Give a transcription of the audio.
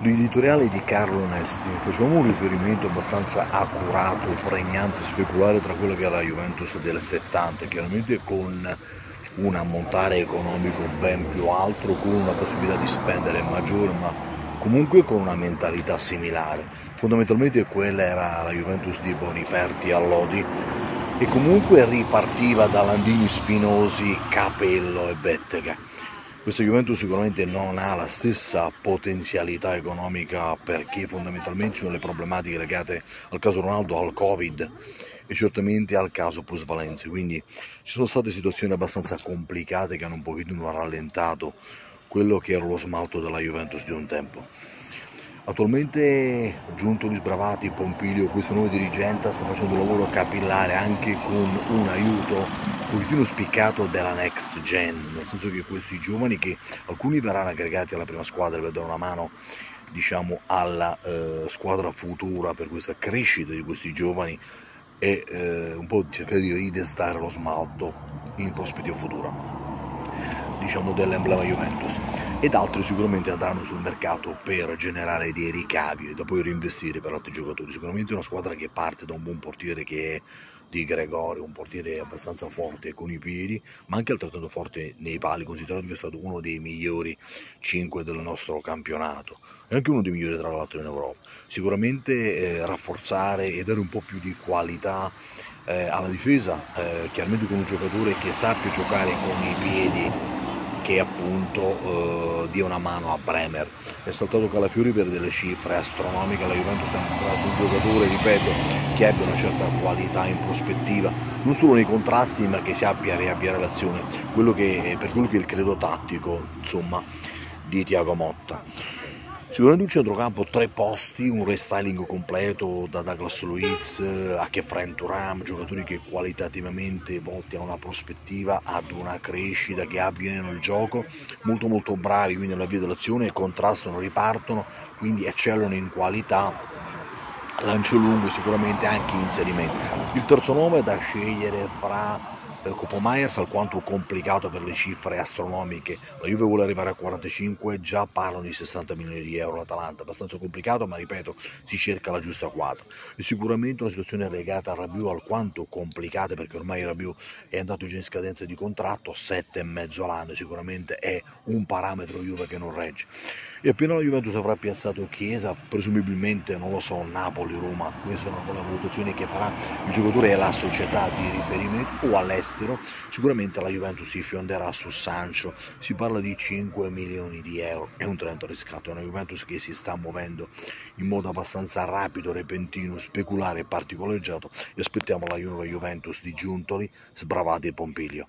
L'editoriale di Carlo Onesti facciamo un riferimento abbastanza accurato, pregnante, speculare tra quella che era la Juventus del 70, chiaramente con un ammontare economico ben più alto, con una possibilità di spendere maggiore, ma comunque con una mentalità similare. Fondamentalmente quella era la Juventus di Boniperti a Lodi e comunque ripartiva da Landini Spinosi, Capello e Bettega questa Juventus sicuramente non ha la stessa potenzialità economica perché fondamentalmente ci sono le problematiche legate al caso Ronaldo, al Covid e certamente al caso plusvalenze, quindi ci sono state situazioni abbastanza complicate che hanno un pochettino rallentato quello che era lo smalto della Juventus di un tempo. Attualmente Giunto Bravati, Pompilio, questo nuovo dirigente sta facendo un lavoro capillare anche con un aiuto pochettino spiccato della next gen, nel senso che questi giovani che alcuni verranno aggregati alla prima squadra per dare una mano diciamo alla eh, squadra futura per questa crescita di questi giovani e eh, un po' cercare di ridestare lo smalto in prospettiva futura diciamo, dell'emblema Juventus. Ed altri sicuramente andranno sul mercato per generare dei ricavi da poi reinvestire per altri giocatori. Sicuramente una squadra che parte da un buon portiere che è di Gregorio, un portiere abbastanza forte con i piedi, ma anche altrettanto forte nei pali, considerato che è stato uno dei migliori 5 del nostro campionato. E anche uno dei migliori tra l'altro in Europa. Sicuramente eh, rafforzare e dare un po' più di qualità eh, alla difesa, eh, chiaramente con un giocatore che sappia giocare con i piedi che appunto eh, dia una mano a Bremer. È saltato Calafiori per delle cifre astronomiche, la Juventus ha comprato un giocatore, ripeto, che abbia una certa qualità in prospettiva, non solo nei contrasti ma che sappia riavviare l'azione, quello che, per quello che è il credo tattico insomma, di Tiago Motta. Sicuramente un centrocampo, tre posti, un restyling completo da Douglas Luiz a Kefren Turam, giocatori che qualitativamente volti a una prospettiva, ad una crescita, che abbiano il gioco, molto molto bravi quindi nella via dell'azione, contrastano, ripartono, quindi eccellono in qualità lancio lungo sicuramente anche in inserimento. Il terzo nome è da scegliere fra Copo Myers alquanto complicato per le cifre astronomiche. La Juve vuole arrivare a 45, già parlano di 60 milioni di euro l'Atalanta, abbastanza complicato, ma ripeto, si cerca la giusta quadra. E sicuramente una situazione legata a Rabiu alquanto complicata perché ormai Rabiu è andato già in scadenza di contratto, 7,5 all'anno, sicuramente è un parametro Juve che non regge. E appena la Juventus avrà piazzato Chiesa, presumibilmente, non lo so, Napoli, Roma, questa è una buona valutazione che farà il giocatore e la società di riferimento o all'estero, sicuramente la Juventus si fionderà su Sancho, si parla di 5 milioni di euro, è un talento riscatto, è una Juventus che si sta muovendo in modo abbastanza rapido, repentino, speculare e particolareggiato e aspettiamo la Juventus di Giuntoli, Sbravati Pompilio.